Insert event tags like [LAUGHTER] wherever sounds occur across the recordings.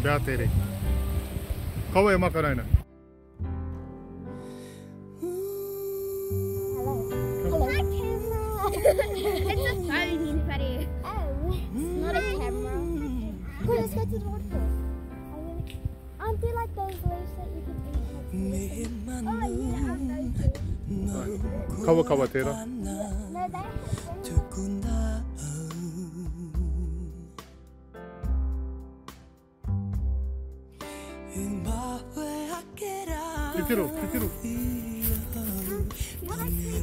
Beatere. Kau yang makan aina. Hello. Hi, camera. [LAUGHS] It's a phone, Freddie. oh, Not a camera. Cool, let's go to the waterfall. Aren't there like those leaves that you can eat? Oh, yeah, I'm those too. Kawakawa tera. No, they have Titiru, titiru. When I see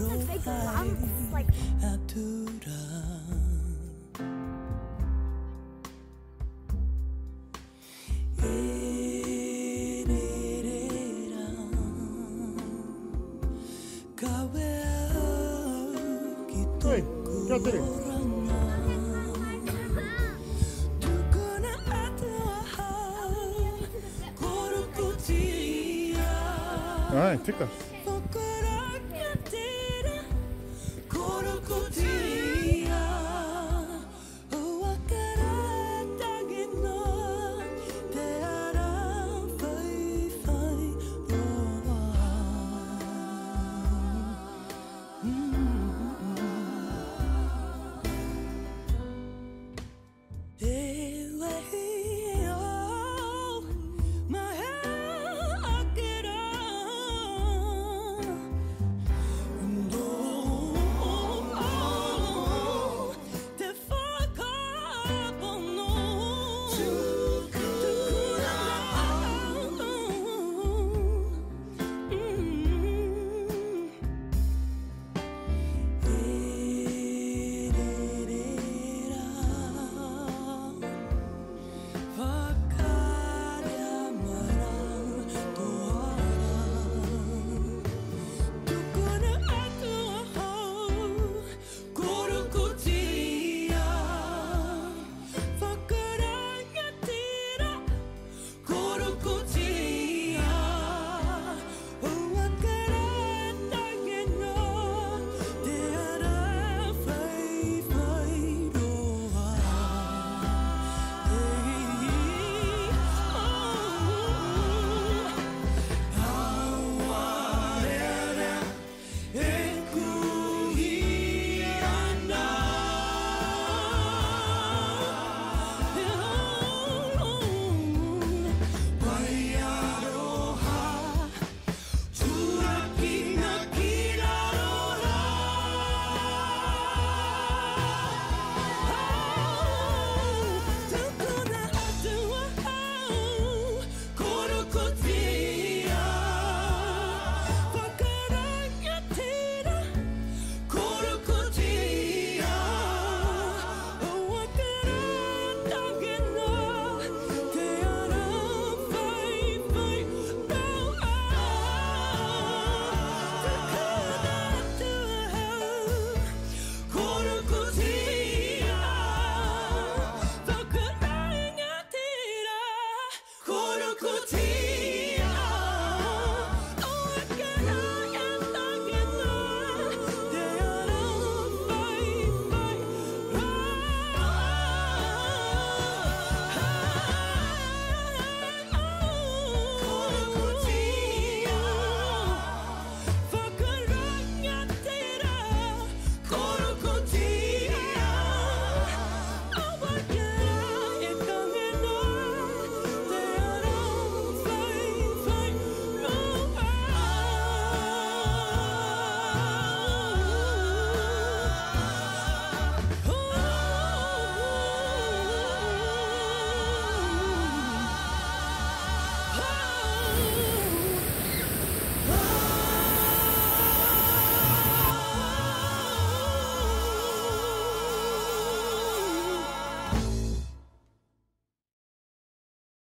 Oi, take Ai, tika.